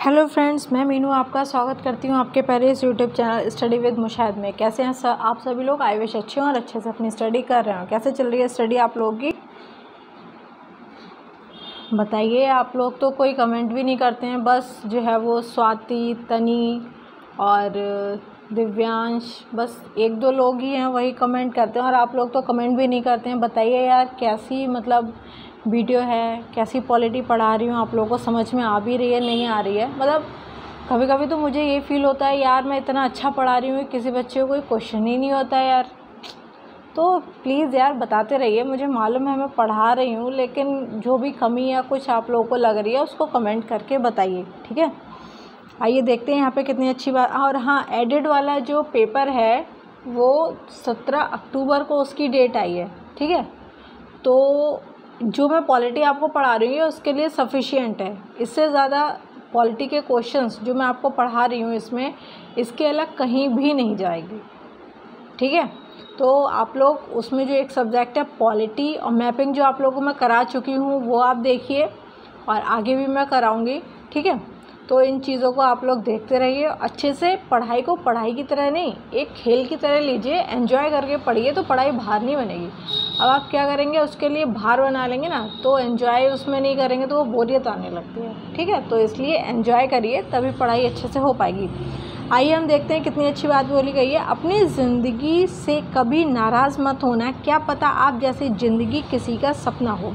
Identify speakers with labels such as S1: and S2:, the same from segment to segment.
S1: Hello friends, मैं मीनू आपका स्वागत करती हूँ आपके पहले इस YouTube channel study with Mushahid में। कैसे हैं सर आप सभी लोग? आई विश अच्छे हों और अच्छे से अपनी स्टडी कर रहे हो। कैसे चल रही है स्टडी आप लोगों की? बताइए, आप लोग तो कोई कमेंट भी नहीं करते हैं, बस जो है वो स्वाति, तनी और दिव्यांश, बस एक दो लोग ही हैं, वही कमेंट करते हैं और आप लोग तो कमेंट भी नहीं करते हैं। बताइए यार, कैसी मतलब वीडियो है, कैसी क्वालिटी पढ़ा रही हूँ, आप लोगों को समझ में आ भी रही है, नहीं आ रही है। मतलब कभी कभी तो मुझे ये फील होता है, यार, मैं इतना अच्छा पढ़ा रही हूँ, किसी बच्चे को कोई क्वेश्चन ही नहीं होता यार। तो प्लीज़ यार, बताते रहिए, मुझे मालूम है, मैं पढ़ा रही हूँ, लेकिन जो भी कमी या कुछ आप लोगों को लग रही है, उसको कमेंट करके बताइए, ठीक है? आइए देखते हैं यहाँ पे कितनी अच्छी बात, और हाँ एडिट वाला जो पेपर है, वो सत्रह अक्टूबर को उसकी डेट आई है, ठीक है? तो जो मैं पॉलिटी आपको पढ़ा रही हूँ, उसके लिए सफिशियंट है। इससे ज़्यादा पॉलिटी के क्वेश्चंस जो मैं आपको पढ़ा रही हूँ इसमें, इसके अलग कहीं भी नहीं जाएगी। ठीक है? तो आप लोग, उसमें जो एक सब्जेक्ट है पॉलिटी और मैपिंग जो आप लोगों को मैं करा चुकी हूँ, वो आप देखिए और आगे भी मैं कराऊँगी। ठीक है? तो इन चीज़ों को आप लोग देखते रहिए। अच्छे से पढ़ाई को पढ़ाई की तरह नहीं, एक खेल की तरह लीजिए एंजॉय करके पढ़िए तो पढ़ाई भार नहीं बनेगी। अब आप क्या करेंगे, उसके लिए भार बना लेंगे ना तो एंजॉय उसमें नहीं करेंगे तो वो बोरियत आने लगती है। ठीक है? तो इसलिए एंजॉय करिए, तभी पढ़ाई अच्छे से हो पाएगी। आइए हम देखते हैं कितनी अच्छी बात बोली गई है। अपनी ज़िंदगी से कभी नाराज़ मत होना। क्या पता आप जैसी ज़िंदगी किसी का सपना हो।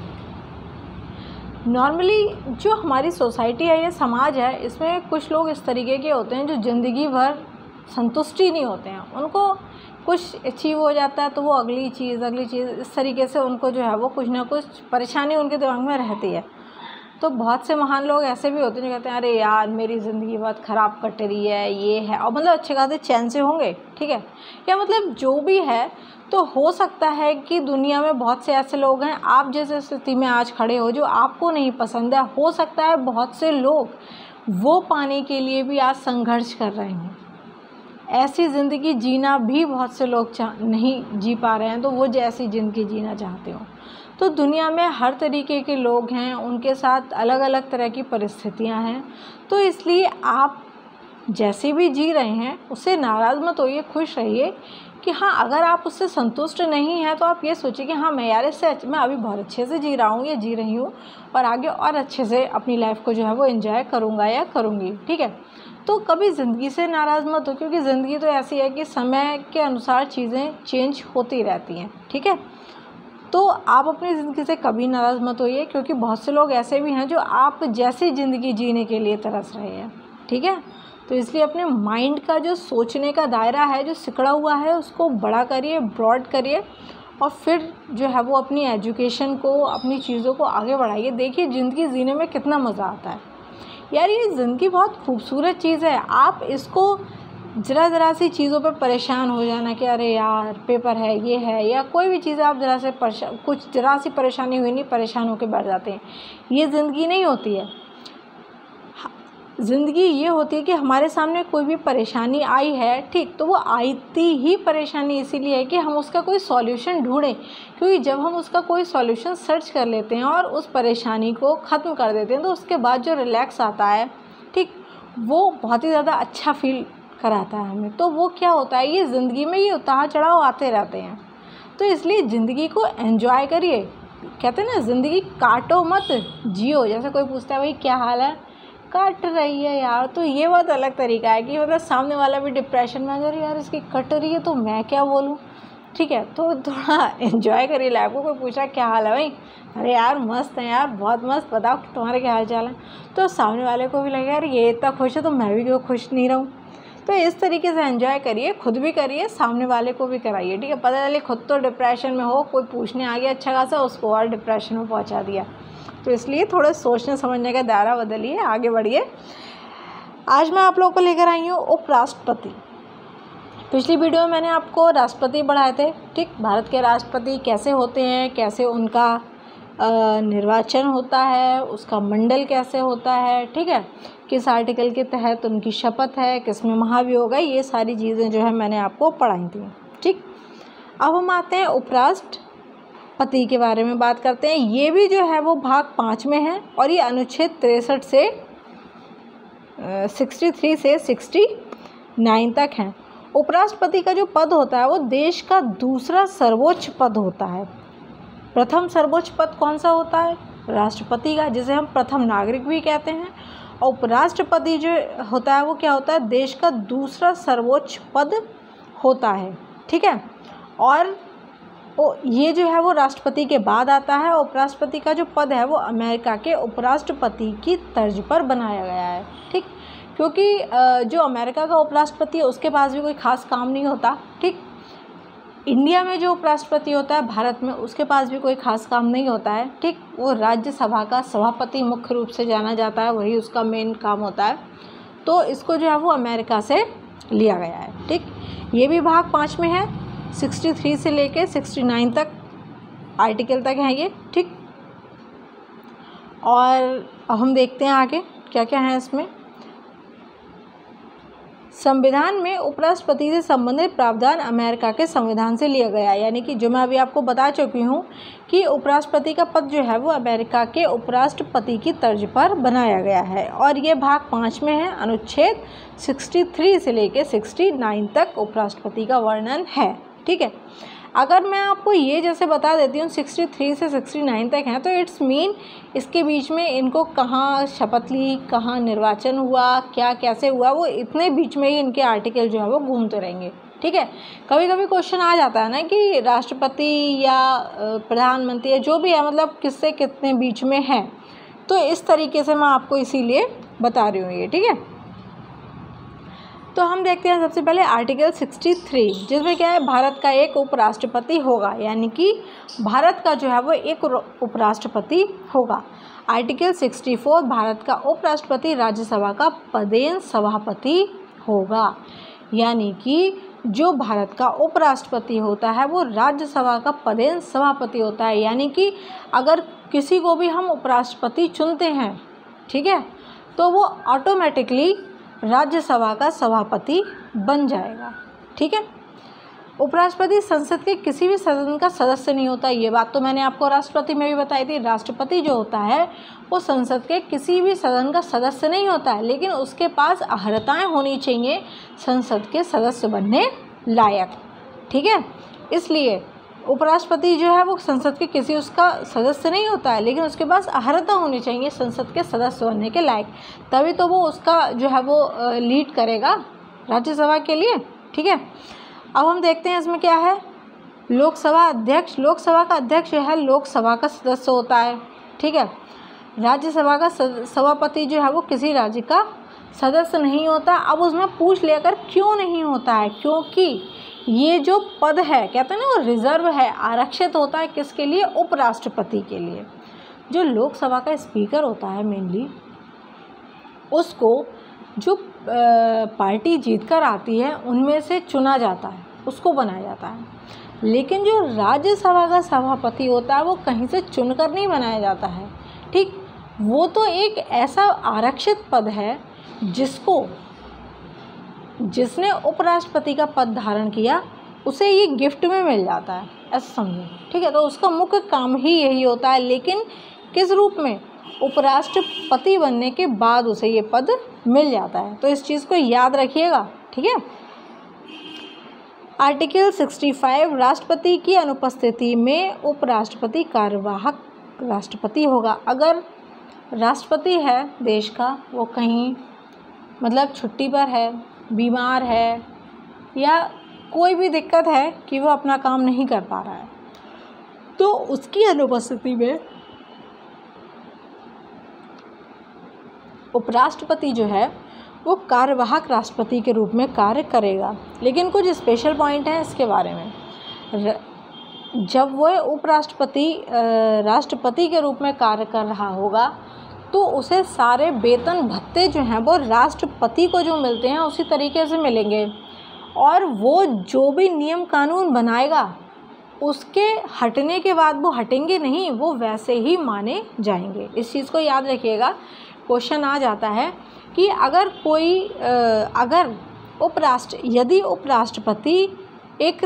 S1: नॉर्मली जो हमारी सोसाइटी है, या समाज है, इसमें कुछ लोग इस तरीके के होते हैं जो ज़िंदगी भर संतुष्टि नहीं होते हैं। उनको कुछ अचीव हो जाता है तो वो अगली चीज़ अगली चीज़, इस तरीके से उनको जो है, वो कुछ ना कुछ परेशानी उनके दिमाग में रहती है। तो बहुत से महान लोग ऐसे भी होते हैं जो कहते हैं, अरे यार, मेरी ज़िंदगी बहुत ख़राब कट रही है, ये है। और मतलब अच्छे खासे चैन से होंगे, ठीक है? या मतलब जो भी है तो हो सकता है कि दुनिया में बहुत से ऐसे लोग हैं, आप जैसे स्थिति में आज खड़े हो, जो आपको नहीं पसंद है, हो सकता है बहुत से लोग वो पाने के लिए भी आज संघर्ष कर रहे हैं। ऐसी ज़िंदगी जीना भी बहुत से लोग नहीं जी पा रहे हैं तो वो जैसी ज़िंदगी जीना चाहते हो। तो दुनिया में हर तरीके के लोग हैं, उनके साथ अलग अलग तरह की परिस्थितियाँ हैं। तो इसलिए आप जैसे भी जी रहे हैं, उससे नाराज़ मत होइए, खुश रहिए कि हाँ अगर आप उससे संतुष्ट नहीं हैं तो आप ये सोचिए कि हाँ मैं यार इससे मैं अभी बहुत अच्छे से जी रहा हूँ, या जी रही हूँ और आगे और अच्छे से अपनी लाइफ को जो है वो इन्जॉय करूँगा या करूँगी, ठीक है? तो कभी ज़िंदगी से नाराज़ मत हो, क्योंकि ज़िंदगी तो ऐसी है कि समय के अनुसार चीज़ें चेंज होती रहती हैं, ठीक है? तो आप अपनी ज़िंदगी से कभी नाराज़ मत होइए, क्योंकि बहुत से लोग ऐसे भी हैं जो आप जैसी ज़िंदगी जीने के लिए तरस रहे हैं, ठीक है? तो इसलिए अपने माइंड का जो सोचने का दायरा है, जो सिकड़ा हुआ है, उसको बड़ा करिए, ब्रॉड करिए, और फिर जो है वो अपनी एजुकेशन को, अपनी चीज़ों को आगे बढ़ाइए। देखिए, ज़िंदगी जीने में कितना मज़ा आता है। यार, ये ज़िंदगी बहुत खूबसूरत चीज़ है। आप इसको ज़रा ज़रा सी चीज़ों पर परेशान हो जाना कि अरे यार, पेपर है, ये है, या कोई भी चीज़ आप ज़रा से परेशान कुछ ज़रा सी परेशानी हुई नहीं, परेशान होकर बैठ जाते हैं। ये ज़िंदगी नहीं होती है, ज़िंदगी ये होती है कि हमारे सामने कोई भी परेशानी आई है, ठीक तो वो आती ही परेशानी इसीलिए है कि हम उसका कोई सॉल्यूशन ढूंढें, क्योंकि जब हम उसका कोई सॉल्यूशन सर्च कर लेते हैं और उस परेशानी को ख़त्म कर देते हैं तो उसके बाद जो रिलैक्स आता है, ठीक, वो बहुत ही ज़्यादा अच्छा फील कराता है हमें तो वो क्या होता है, ये ज़िंदगी में ये उतार चढ़ाव आते रहते हैं। तो इसलिए ज़िंदगी को एन्जॉय करिए। कहते हैं ना, ज़िंदगी काटो मत, जियो। जैसे कोई पूछता है, भाई, क्या हाल है? कट रही है यार। तो ये बहुत अलग तरीका है कि मतलब सामने वाला भी डिप्रेशन में अगर यार, इसकी कट रही है तो मैं क्या बोलूँ? ठीक है तो थोड़ा इन्जॉय करिए लाइफ को। कोई पूछा क्या हाल है भाई? अरे यार, मस्त है यार, बहुत मस्त। बताओ, तुम्हारे क्या हाल चाल है? तो सामने वाले को भी लगे यार ये इतना खुश है तो मैं भी क्यों खुश नहीं रहूँ? तो इस तरीके से एंजॉय करिए, खुद भी करिए, सामने वाले को भी कराइए, ठीक है? पता चले खुद तो डिप्रेशन में हो, कोई पूछने आ गया अच्छा खासा, उसको और डिप्रेशन में पहुँचा दिया। तो इसलिए थोड़ा सोचने, समझने का दायरा बदलिए, आगे बढ़िए। आज मैं आप लोगों को लेकर आई हूँ उपराष्ट्रपति। पिछली वीडियो में मैंने आपको राष्ट्रपति बढ़ाए थे, ठीक? भारत के राष्ट्रपति कैसे होते हैं, कैसे उनका निर्वाचन होता है, उसका मंडल कैसे होता है, ठीक है? किस आर्टिकल के तहत उनकी शपथ है, किसमें महाभियोग है, ये सारी चीज़ें जो है मैंने आपको पढ़ाई थी, ठीक? अब हम आते हैं उपराष्ट्र पति के बारे में बात करते हैं। ये भी जो है वो भाग पाँच में है और ये अनुच्छेद तिरसठ से सिक्सटी थ्री से सिक्सटी नाइन तक हैं। उपराष्ट्रपति का जो पद होता है वो देश का दूसरा सर्वोच्च पद होता है। प्रथम सर्वोच्च पद कौन सा होता है? राष्ट्रपति का, जिसे हम प्रथम नागरिक भी कहते हैं। और उपराष्ट्रपति जो होता है, वो क्या होता है? देश का दूसरा सर्वोच्च पद होता है। ठीक है? और ये जो है, वो राष्ट्रपति के बाद आता है। उपराष्ट्रपति का जो पद है, वो अमेरिका के उपराष्ट्रपति की तर्ज पर बनाया गया है। ठीक? क्योंकि जो अमेरिका का उपराष्ट्रपति है, उसके पास भी कोई ख़ास काम नहीं होता। ठीक? इंडिया में जो उपराष्ट्रपति होता है, भारत में उसके पास भी कोई ख़ास काम नहीं होता है। ठीक, वो राज्यसभा का सभापति मुख्य रूप से जाना जाता है, वही उसका मेन काम होता है। तो इसको जो है वो अमेरिका से लिया गया है। ठीक, ये भी भाग पाँच में है सिक्सटी थ्री से लेके सिक्सटी नाइन तक आर्टिकल तक है ये। ठीक, और अब हम देखते हैं आगे क्या क्या है इसमें। संविधान में उपराष्ट्रपति से संबंधित प्रावधान अमेरिका के संविधान से लिया गया यानी कि जो मैं अभी आपको बता चुकी हूँ कि उपराष्ट्रपति का पद जो है वो अमेरिका के उपराष्ट्रपति की तर्ज पर बनाया गया है। और ये भाग पाँच में है, अनुच्छेद 63 से लेकर 69 तक उपराष्ट्रपति का वर्णन है। ठीक है? अगर मैं आपको ये जैसे बता देती हूँ सिक्सटी थ्री से सिक्सटी नाइन तक हैं तो इट्स मीन इसके बीच में इनको कहाँ शपथ ली, कहाँ निर्वाचन हुआ, क्या कैसे हुआ, वो इतने बीच में ही इनके आर्टिकल जो है वो घूमते रहेंगे। ठीक है? कभी कभी क्वेश्चन आ जाता है ना कि राष्ट्रपति या प्रधानमंत्री या जो भी है मतलब किससे कितने बीच में है। तो इस तरीके से मैं आपको इसीलिए बता रही हूँ ये, ठीक है? तो हम देखते हैं सबसे पहले आर्टिकल 63 जिसमें क्या है, भारत का एक उपराष्ट्रपति होगा, यानी कि भारत का जो है वो एक उपराष्ट्रपति होगा। आर्टिकल 64 भारत का उपराष्ट्रपति राज्यसभा का पदेन सभापति होगा। यानी कि जो भारत का उपराष्ट्रपति होता है, वो राज्यसभा का पदेन सभापति होता है। यानी कि अगर किसी को भी हम उपराष्ट्रपति चुनते हैं, ठीक है तो वो ऑटोमेटिकली राज्यसभा का सभापति बन जाएगा। ठीक है? उपराष्ट्रपति संसद के किसी भी सदन का सदस्य नहीं होता, ये बात तो मैंने आपको राष्ट्रपति में भी बताई थी। राष्ट्रपति जो होता है, वो संसद के किसी भी सदन का सदस्य नहीं होता है, लेकिन उसके पास अहर्ताएँ होनी चाहिए संसद के सदस्य बनने लायक। ठीक है? इसलिए उपराष्ट्रपति जो है वो संसद के किसी उसका सदस्य नहीं होता है, लेकिन उसके पास अहर्ता होनी चाहिए संसद के सदस्य बनने के लायक। तभी तो वो उसका जो है वो लीड करेगा राज्यसभा के लिए, ठीक है? अब हम देखते हैं इसमें क्या है। लोकसभा अध्यक्ष, लोकसभा का अध्यक्ष जो है लोकसभा का सदस्य होता है, ठीक है? राज्यसभा का सभापति जो है वो किसी राज्य का सदस्य नहीं होता। अब उसमें पूछ लेकर क्यों नहीं होता है? क्योंकि ये जो पद है, कहते हैं ना, वो रिज़र्व है, आरक्षित होता है किसके लिए? उपराष्ट्रपति के लिए। जो लोकसभा का स्पीकर होता है मेनली उसको जो पार्टी जीत कर आती है, उनमें से चुना जाता है, उसको बनाया जाता है। लेकिन जो राज्यसभा का सभापति होता है, वो कहीं से चुनकर नहीं बनाया जाता है। ठीक, वो तो एक ऐसा आरक्षित पद है, जिसको जिसने उपराष्ट्रपति का पद धारण किया, उसे ये गिफ्ट में मिल जाता है, ऐसा समझो। ठीक है तो उसका मुख्य काम ही यही होता है, लेकिन किस रूप में? उपराष्ट्रपति बनने के बाद उसे ये पद मिल जाता है। तो इस चीज़ को याद रखिएगा, ठीक है? आर्टिकल 65 राष्ट्रपति की अनुपस्थिति में उपराष्ट्रपति कार्यवाहक राष्ट्रपति होगा। अगर राष्ट्रपति है देश का, वो कहीं मतलब छुट्टी पर है बीमार है या कोई भी दिक्कत है कि वो अपना काम नहीं कर पा रहा है। तो उसकी अनुपस्थिति में उपराष्ट्रपति जो है, वो कार्यवाहक राष्ट्रपति के रूप में कार्य करेगा। लेकिन कुछ स्पेशल पॉइंट हैं इसके बारे में। जब वह उपराष्ट्रपति राष्ट्रपति के रूप में कार्य कर रहा होगा तो उसे सारे वेतन भत्ते जो हैं, वो राष्ट्रपति को जो मिलते हैं, उसी तरीके से मिलेंगे। और वो जो भी नियम कानून बनाएगा, उसके हटने के बाद वो हटेंगे नहीं, वो वैसे ही माने जाएँगे। इस चीज़ को याद रखिएगा। क्वेश्चन आ जाता है कि अगर कोई अगर उपराष्ट्र, यदि उपराष्ट्रपति एक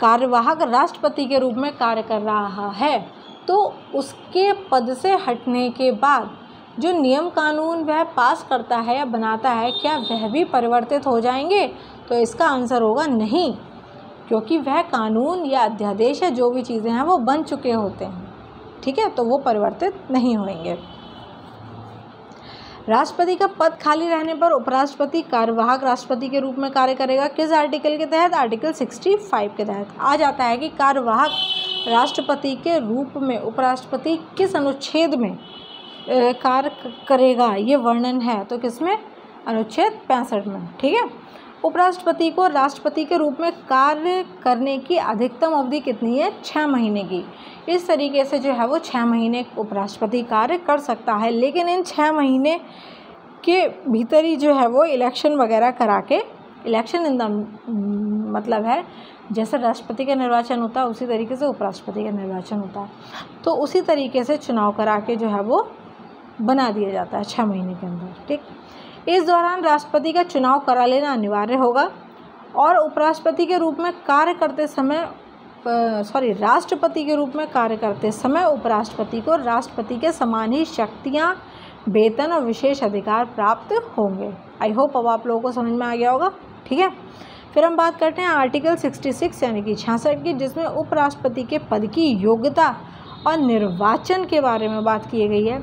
S1: कार्यवाहक राष्ट्रपति के रूप में कार्य कर रहा है तो उसके पद से हटने के बाद जो नियम कानून वह पास करता है या बनाता है, क्या वह भी परिवर्तित हो जाएँगे? तो इसका आंसर होगा नहीं, क्योंकि वह कानून या अध्यादेश या जो भी चीज़ें हैं, वो बन चुके होते हैं। ठीक है? तो वो परिवर्तित नहीं होंगे। राष्ट्रपति का पद खाली रहने पर उपराष्ट्रपति कार्यवाहक राष्ट्रपति के रूप में कार्य करेगा। किस आर्टिकल के तहत? आर्टिकल 65 के तहत। आ जाता है कि कार्यवाहक राष्ट्रपति के रूप में उपराष्ट्रपति किस अनुच्छेद में कार्य करेगा, ये वर्णन है तो किसमें? अनुच्छेद पैंसठ में, ठीक है? उपराष्ट्रपति को राष्ट्रपति के रूप में कार्य करने की अधिकतम अवधि कितनी है? छः महीने की। इस तरीके से जो है वो छः महीने उपराष्ट्रपति कार्य कर सकता है, लेकिन इन छः महीने के भीतर ही जो है वो इलेक्शन वगैरह करा के, इलेक्शन इन द मतलब है, जैसे राष्ट्रपति का निर्वाचन होता है उसी तरीके से उपराष्ट्रपति का निर्वाचन होता। है तो उसी तरीके से चुनाव करा के जो है वो बना दिया जाता है छः महीने के अंदर, ठीक? इस दौरान राष्ट्रपति का चुनाव करा लेना अनिवार्य होगा और उपराष्ट्रपति के रूप में कार्य करते समय सॉरी राष्ट्रपति के रूप में कार्य करते समय उपराष्ट्रपति को राष्ट्रपति के समान ही शक्तियाँ, वेतन और विशेष अधिकार प्राप्त होंगे। आई होप अब आप लोगों को समझ में आ गया होगा, ठीक है? फिर हम बात करते हैं आर्टिकल 66 यानी कि छियासठ की, जिसमें उपराष्ट्रपति के पद की योग्यता और निर्वाचन के बारे में बात की गई है।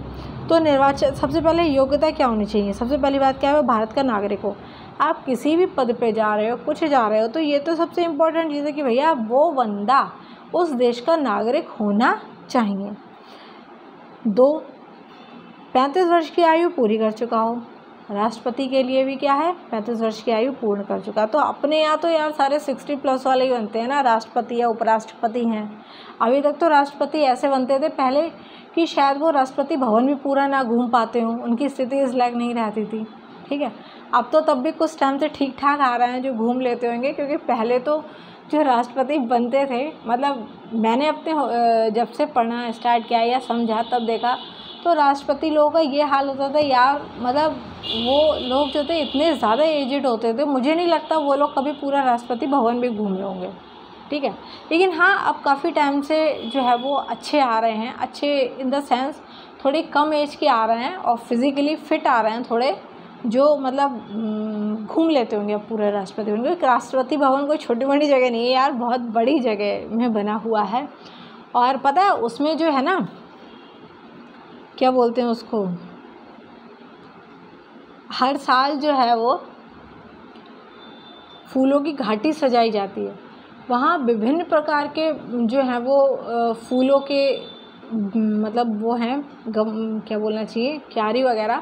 S1: तो निर्वाचन सबसे पहले योग्यता क्या होनी चाहिए? सबसे पहली बात क्या है? भारत का नागरिक हो। आप किसी भी पद पे जा रहे हो, कुछ जा रहे हो तो ये तो सबसे इम्पोर्टेंट चीज़ है कि भैया वो बंदा उस देश का नागरिक होना चाहिए। दो, पैंतीस वर्ष की आयु पूरी कर चुका हो। राष्ट्रपति के लिए भी क्या है? पैंतीस वर्ष की आयु पूर्ण कर चुका। तो अपने यहाँ तो यार सारे सिक्सटी प्लस वाले ही बनते हैं ना, राष्ट्रपति या उपराष्ट्रपति हैं। अभी तक तो राष्ट्रपति ऐसे बनते थे, पहले कि शायद वो राष्ट्रपति भवन भी पूरा ना घूम पाते हों, उनकी स्थिति इस लायक नहीं रहती थी। ठीक है? अब तो तब भी कुछ टाइम से ठीक ठाक आ रहे हैं जो घूम लेते होंगे, क्योंकि पहले तो जो राष्ट्रपति बनते थे मतलब मैंने अपने जब से पढ़ना स्टार्ट किया या समझा, तब देखा तो राष्ट्रपति लोगों का ये हाल होता था, यार मतलब वो लोग जो थे, इतने ज़्यादा एजिड होते थे, मुझे नहीं लगता वो लोग कभी पूरा राष्ट्रपति भवन भी घूमे होंगे। ठीक है? लेकिन हाँ अब काफ़ी टाइम से जो है वो अच्छे आ रहे हैं, अच्छे इन द सेंस थोड़ी कम एज के आ रहे हैं और फिज़िकली फिट आ रहे हैं थोड़े, जो मतलब घूम लेते होंगे अब पूरे राष्ट्रपति भवन क्योंकि राष्ट्रपति भवन कोई छोटी मोटी जगह नहीं है यार, बहुत बड़ी जगह में बना हुआ है। और पता है, उसमें जो है ना, क्या बोलते हैं उसको, हर साल जो है वो फूलों की घाटी सजाई जाती है। वहाँ विभिन्न प्रकार के जो हैं वो फूलों के मतलब वो हैं, गम, क्या बोलना चाहिए, क्यारी वगैरह।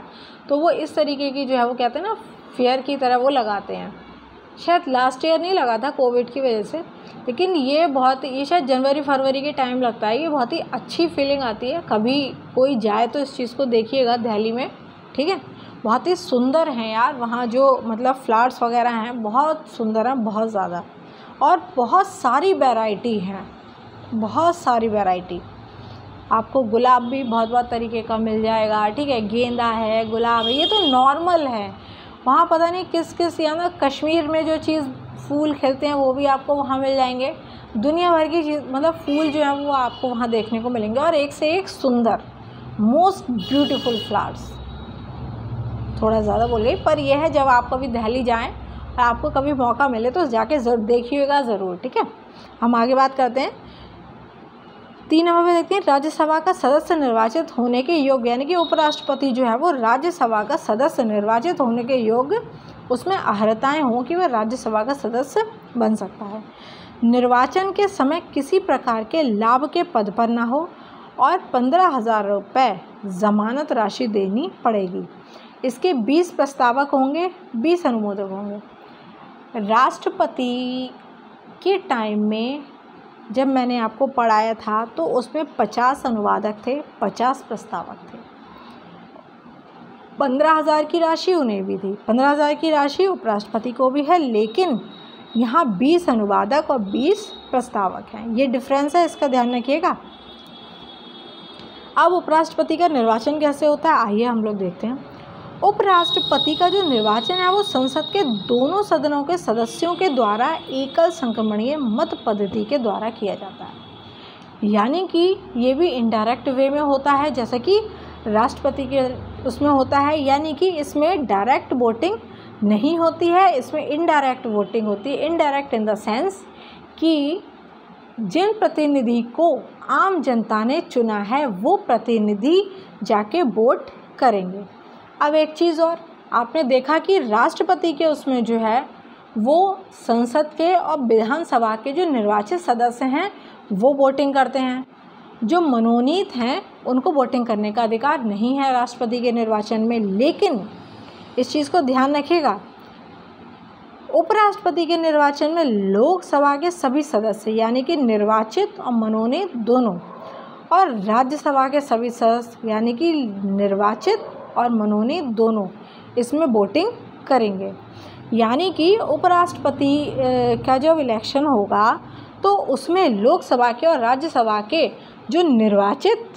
S1: तो वो इस तरीके की जो है वो कहते हैं ना, फेयर की तरह वो लगाते हैं। शायद लास्ट ईयर नहीं लगा था कोविड की वजह से। लेकिन ये बहुत ये शायद जनवरी, फरवरी के टाइम लगता है। ये बहुत ही अच्छी फीलिंग आती है। कभी कोई जाए तो इस चीज़ को देखिएगा दिल्ली में, ठीक है? बहुत ही सुंदर हैं यार, वहाँ जो मतलब फ्लावर्स वगैरह हैं, बहुत सुंदर हैं, बहुत ज़्यादा। और बहुत सारी वैरायटी हैं। बहुत सारी वैरायटी आपको गुलाब भी बहुत बहुत तरीके का मिल जाएगा, ठीक है? गेंदा है, गुलाब है, ये तो नॉर्मल है। वहाँ पता नहीं किस किस या ना कश्मीर में जो चीज़ फूल खिलते हैं, वो भी आपको वहाँ मिल जाएँगे। दुनिया भर की चीज़ मतलब फूल जो है, वो आपको वहाँ देखने को मिलेंगे। और एक से एक सुंदर मोस्ट ब्यूटीफुल फ्लावर्स थोड़ा ज़्यादा बोल गई पर यह है जब आप कभी दिल्ली जाएँ आपको कभी मौका मिले तो जाके ज़रूर देखिएगा ज़रूर, ठीक है? हम आगे बात करते हैं। तीन नंबर पर देखते हैं, राज्यसभा का सदस्य निर्वाचित होने के योग्य यानी कि उपराष्ट्रपति जो है, वो राज्यसभा का सदस्य निर्वाचित होने के योग्य उसमें अहर्ताएँ हों कि वह राज्यसभा का सदस्य बन सकता है। निर्वाचन के समय किसी प्रकार के लाभ के पद पर ना हो और पंद्रह हज़ार रुपये ज़मानत राशि देनी पड़ेगी। इसके बीस प्रस्तावक होंगे, बीस अनुमोदक होंगे। राष्ट्रपति के टाइम में जब मैंने आपको पढ़ाया था तो उसमें पचास अनुवादक थे, पचास प्रस्तावक थे। पंद्रह हज़ार की राशि उन्हें भी थी पंद्रह हज़ार की राशि उपराष्ट्रपति को भी है, लेकिन यहाँ बीस अनुवादक और बीस प्रस्तावक हैं। ये डिफरेंस है, इसका ध्यान रखिएगा। अब उपराष्ट्रपति का निर्वाचन कैसे होता है, आइए हम लोग देखते हैं। उपराष्ट्रपति का जो निर्वाचन है, वो संसद के दोनों सदनों के सदस्यों के द्वारा एकल संक्रमणीय मत पद्धति के द्वारा किया जाता है। यानी कि ये भी इनडायरेक्ट वे में होता है, जैसे कि राष्ट्रपति के उसमें होता है, यानी कि इसमें डायरेक्ट वोटिंग नहीं होती है, इसमें इनडायरेक्ट वोटिंग होती है। इनडायरेक्ट इन द सेंस कि जिन प्रतिनिधि को आम जनता ने चुना है, वो प्रतिनिधि जाके वोट करेंगे। अब एक चीज़ और, आपने देखा कि राष्ट्रपति के उसमें जो है, वो संसद के और विधानसभा के जो निर्वाचित सदस्य हैं, वो वोटिंग करते हैं। जो मनोनीत हैं, उनको वोटिंग करने का अधिकार नहीं है राष्ट्रपति के निर्वाचन में। लेकिन इस चीज़ को ध्यान रखिएगा, उपराष्ट्रपति के निर्वाचन में लोकसभा के सभी सदस्य, यानी कि निर्वाचित और मनोनीत दोनों, और राज्यसभा के सभी सदस्य, यानी कि निर्वाचित और मनोनीत दोनों इसमें वोटिंग करेंगे। यानी कि उपराष्ट्रपति का जब इलेक्शन होगा तो उसमें लोकसभा के और राज्यसभा के जो निर्वाचित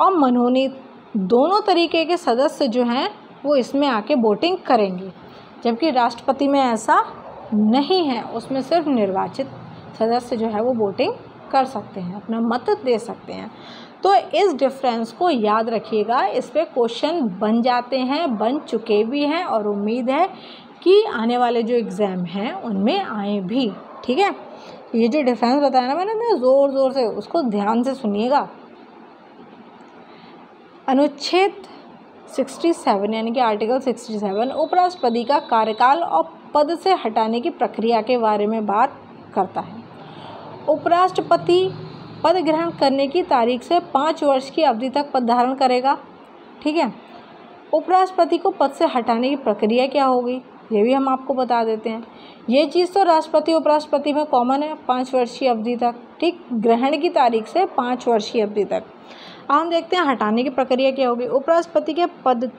S1: और मनोनीत दोनों तरीके के सदस्य जो हैं, वो इसमें आके वोटिंग करेंगे। जबकि राष्ट्रपति में ऐसा नहीं है, उसमें सिर्फ़ निर्वाचित सदस्य जो है वो वोटिंग कर सकते हैं, अपना मत दे सकते हैं। तो इस डिफरेंस को याद रखिएगा। इस पर क्वेश्चन बन जाते हैं, बन चुके भी हैं और उम्मीद है कि आने वाले जो एग्ज़ाम हैं, उनमें आए भी। ठीक है? ये जो डिफरेंस बताया ना मैंने, मैं ज़ोर ज़ोर से उसको ध्यान से सुनिएगा। अनुच्छेद 67 यानी कि आर्टिकल 67 उपराष्ट्रपति का कार्यकाल और पद से हटाने की प्रक्रिया के बारे में बात करता है। उपराष्ट्रपति पद ग्रहण करने की तारीख से पाँच वर्ष की अवधि तक पद धारण करेगा, ठीक है? उपराष्ट्रपति को पद से हटाने की प्रक्रिया क्या होगी, ये भी हम आपको बता देते हैं। ये चीज़ तो राष्ट्रपति, उपराष्ट्रपति में कॉमन है, पाँच वर्ष की अवधि तक, ठीक? ग्रहण की तारीख से पाँच वर्ष की अवधि तक। अब हम देखते हैं हटाने की प्रक्रिया क्या होगी। उपराष्ट्रपति के पद,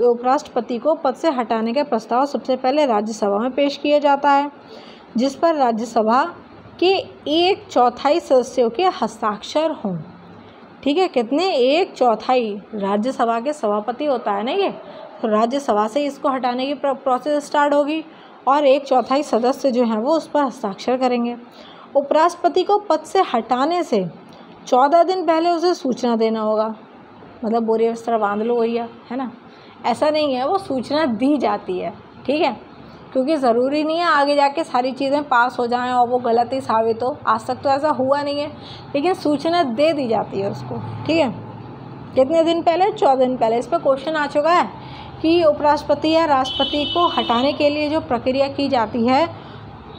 S1: उपराष्ट्रपति को पद से हटाने का प्रस्ताव सबसे पहले राज्यसभा में पेश किया जाता है, जिस पर राज्यसभा के एक चौथाई सदस्यों के हस्ताक्षर हों। ठीक है, कितने? एक चौथाई राज्यसभा के सभापति होता है ना ये तो राज्यसभा से इसको हटाने की प्रोसेस स्टार्ट होगी और एक चौथाई सदस्य जो हैं वो उस पर हस्ताक्षर करेंगे। उपराष्ट्रपति को पद से हटाने से चौदह दिन पहले उसे सूचना देना होगा। मतलब बोरिया बिस्तर बाँध लो भैया है ना? ऐसा नहीं है, वो सूचना दी जाती है। ठीक है? क्योंकि ज़रूरी नहीं है आगे जाके सारी चीज़ें पास हो जाएँ और वो गलत ही साबित हो। आज तक तो ऐसा हुआ नहीं है, लेकिन सूचना दे दी जाती है उसको, ठीक है? कितने दिन पहले? चौदह दिन पहले। इस पर क्वेश्चन आ चुका है कि उपराष्ट्रपति या राष्ट्रपति को हटाने के लिए जो प्रक्रिया की जाती है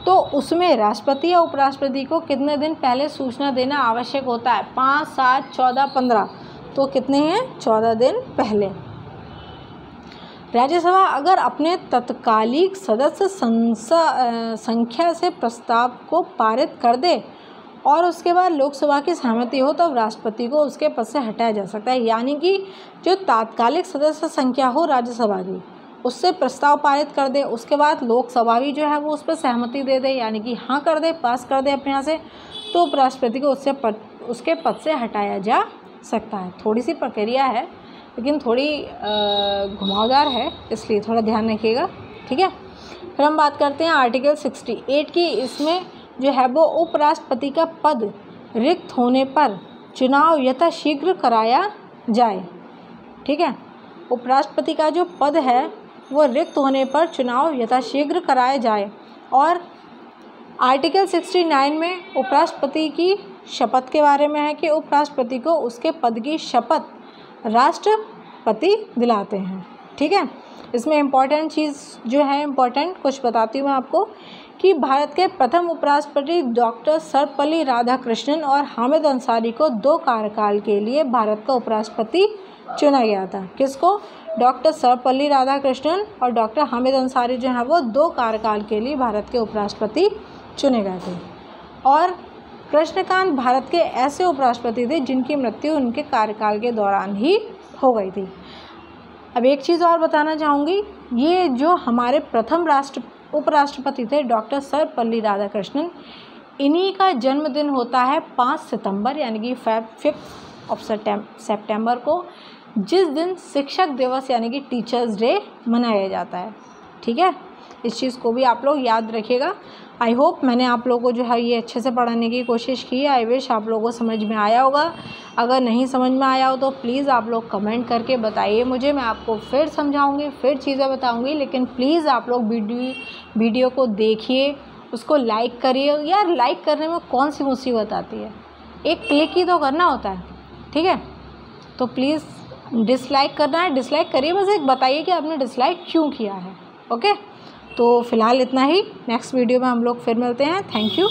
S1: तो उसमें राष्ट्रपति या उपराष्ट्रपति को कितने दिन पहले सूचना देना आवश्यक होता है? पाँच, सात, चौदह, पंद्रह। तो कितने हैं? चौदह दिन पहले। राज्यसभा अगर अपने तत्कालिक सदस्य संख्या से प्रस्ताव को पारित कर दे और उसके बाद लोकसभा की सहमति हो तो राष्ट्रपति को उसके पद से हटाया जा सकता है। यानी कि जो तात्कालिक सदस्य संख्या हो राज्यसभा की, उससे प्रस्ताव पारित कर दे, उसके बाद लोकसभा भी जो है वो उस पर सहमति दे दे, यानी कि हाँ कर दे, पास कर दे अपने यहाँ से तो उपराष्ट्रपति को उससे पद, उसके पद से हटाया जा सकता है। थोड़ी सी प्रक्रिया है। लेकिन थोड़ी घुमावदार है, इसलिए थोड़ा ध्यान रखिएगा, ठीक है? फिर हम बात करते हैं आर्टिकल सिक्सटी एट की। इसमें जो है वो उपराष्ट्रपति का पद रिक्त होने पर चुनाव यथाशीघ्र कराया जाए, ठीक है? उपराष्ट्रपति का जो पद है, वो रिक्त होने पर चुनाव यथाशीघ्र कराया जाए और आर्टिकल 69 में उपराष्ट्रपति की शपथ के बारे में है कि उपराष्ट्रपति को उसके पद की शपथ राष्ट्रपति दिलाते हैं। ठीक है? इसमें इंपॉर्टेंट चीज़ जो है इंपॉर्टेंट कुछ बताती हूँ मैं आपको कि भारत के प्रथम उपराष्ट्रपति डॉक्टर सर्वपल्ली राधाकृष्णन और हामिद अंसारी को दो कार्यकाल के लिए भारत का उपराष्ट्रपति चुना गया था। किसको? डॉक्टर सर्वपल्ली राधाकृष्णन और डॉक्टर हामिद अंसारी जो हैं, वो दो कार्यकाल के लिए भारत के उपराष्ट्रपति चुने गए थे। और कृष्णकांत भारत के ऐसे उपराष्ट्रपति थे जिनकी मृत्यु उनके कार्यकाल के दौरान ही हो गई थी। अब एक चीज़ और बताना चाहूँगी, ये जो हमारे प्रथम राष्ट्र, उपराष्ट्रपति थे डॉक्टर सर्वपल्ली राधाकृष्णन, इन्हीं का जन्मदिन होता है पाँच सितंबर, यानी कि फैब, फिफ्थ ऑफ़ सेप्टेम्बर को, जिस दिन शिक्षक दिवस, यानी कि टीचर्स डे, मनाया जाता है। ठीक है? इस चीज़ को भी आप लोग याद रखिएगा। आई होप मैंने आप लोगों को जो है ये अच्छे से पढ़ाने की कोशिश की। आई विश आप लोगों को समझ में आया होगा। अगर नहीं समझ में आया हो तो प्लीज़ आप लोग कमेंट करके बताइए मुझे। मैं आपको फिर समझाऊँगी, फिर चीज़ें बताऊँगी। लेकिन प्लीज़ आप लोग वीडियो वीडियो को देखिए, उसको लाइक करिए। यार लाइक करने में कौन सी मुसीबत आती है? एक क्लिक ही तो करना होता है, ठीक है? तो प्लीज़ डिसलाइक करना है। डिसलाइक करिए, बस एक बताइए कि आपने डिसलाइक क्यों किया है ओके तो फ़िलहाल इतना ही। नेक्स्ट वीडियो में हम लोग फिर मिलते हैं। Thank you